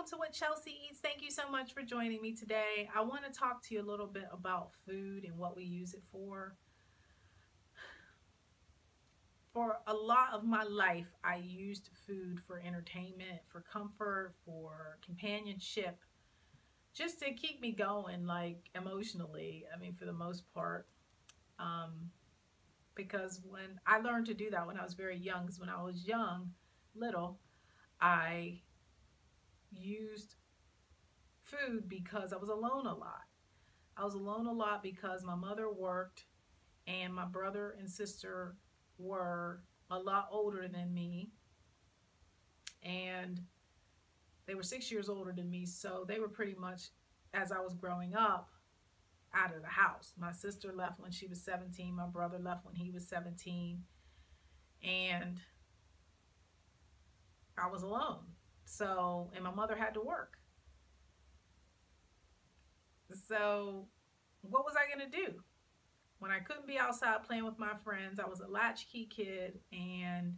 welcome to What Chelsea Eats. Thank you so much for joining me today. I want to talk to you a little bit about food and what we use it for. For a lot of my life, I used food for entertainment, for comfort, for companionship, just to keep me going, like emotionally. I mean, for the most part. Um, because when I learned to do that when I was very young, because when I was young, little, I used food because I was alone a lot. I was alone a lot because my mother worked and my brother and sister were a lot older than me. And they were six years older than me, so they were pretty much, as I was growing up, out of the house. My sister left when she was 17. My brother left when he was 17. And I was alone. So, and my mother had to work. So, what was I going to do? When I couldn't be outside playing with my friends, I was a latchkey kid. And,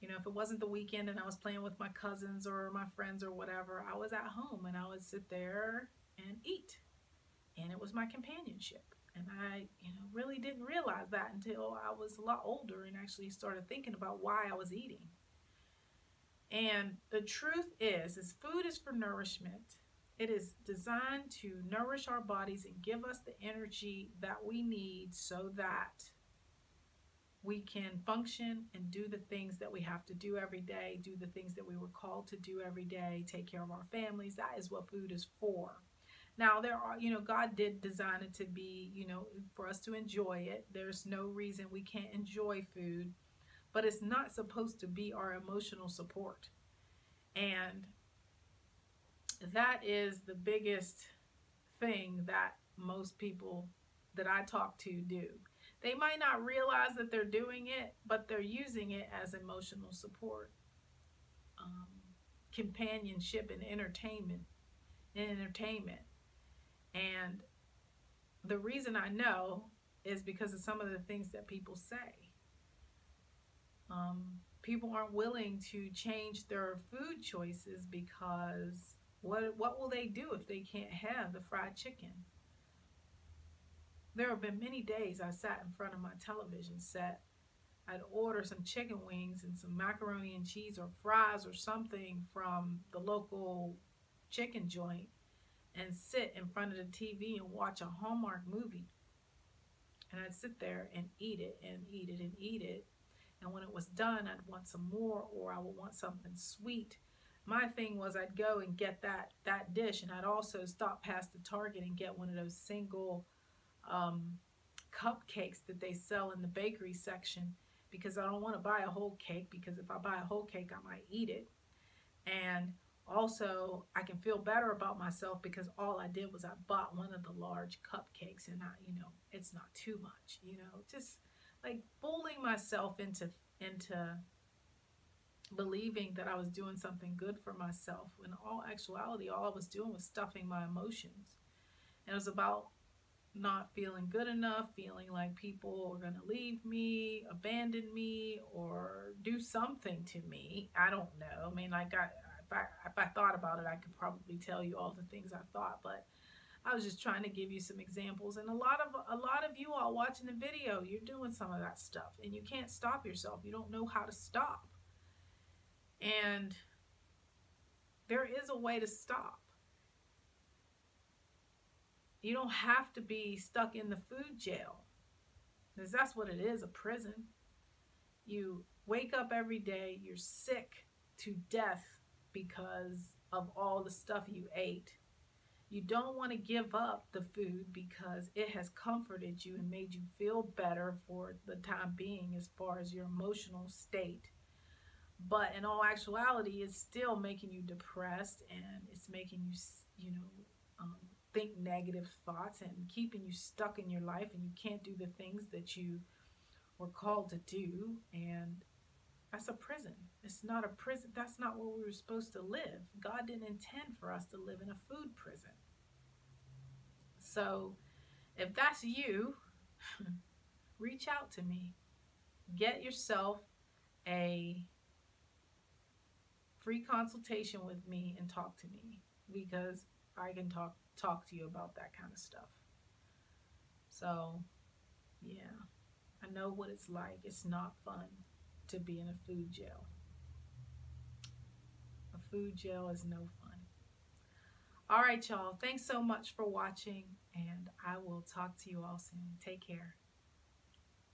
you know, if it wasn't the weekend and I was playing with my cousins or my friends or whatever, I was at home and I would sit there and eat. And it was my companionship. And I, you know, really didn't realize that until I was a lot older and actually started thinking about why I was eating. And the truth is, is food is for nourishment. It is designed to nourish our bodies and give us the energy that we need so that we can function and do the things that we have to do every day, do the things that we were called to do every day, take care of our families. That is what food is for. Now, there are, you know, God did design it to be, you know, for us to enjoy it. There's no reason we can't enjoy food but it's not supposed to be our emotional support. And that is the biggest thing that most people that I talk to do. They might not realize that they're doing it, but they're using it as emotional support, um, companionship, and entertainment. And entertainment. And the reason I know is because of some of the things that people say. Um, people aren't willing to change their food choices because what what will they do if they can't have the fried chicken? There have been many days I sat in front of my television set. I'd order some chicken wings and some macaroni and cheese or fries or something from the local chicken joint and sit in front of the TV and watch a Hallmark movie. And I'd sit there and eat it and eat it and eat it and when it was done, I'd want some more or I would want something sweet. My thing was I'd go and get that, that dish and I'd also stop past the Target and get one of those single um, cupcakes that they sell in the bakery section because I don't want to buy a whole cake because if I buy a whole cake, I might eat it. And also, I can feel better about myself because all I did was I bought one of the large cupcakes and I, you know, it's not too much, you know, just like fooling myself into into believing that I was doing something good for myself when all actuality all I was doing was stuffing my emotions. And it was about not feeling good enough feeling like people are going to leave me abandon me or do something to me. I don't know. I mean like I if I, if I thought about it I could probably tell you all the things I thought but I was just trying to give you some examples. And a lot of a lot of you all watching the video, you're doing some of that stuff and you can't stop yourself. You don't know how to stop. And there is a way to stop. You don't have to be stuck in the food jail. Because that's what it is, a prison. You wake up every day, you're sick to death because of all the stuff you ate you don't want to give up the food because it has comforted you and made you feel better for the time being as far as your emotional state. But in all actuality, it's still making you depressed and it's making you, you know, um, think negative thoughts and keeping you stuck in your life and you can't do the things that you were called to do. And that's a prison. It's not a prison. That's not where we were supposed to live. God didn't intend for us to live in a food prison. So if that's you, reach out to me. Get yourself a free consultation with me and talk to me because I can talk talk to you about that kind of stuff. So, yeah. I know what it's like. It's not fun to be in a food jail. A food jail is no fun. All right, y'all. Thanks so much for watching, and I will talk to you all soon. Take care.